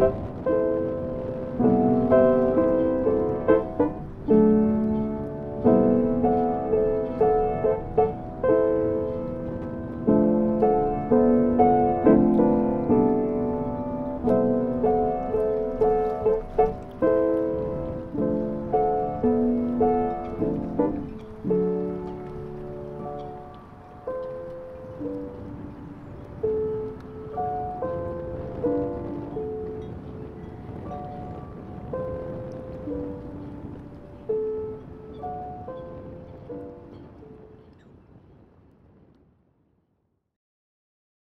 you.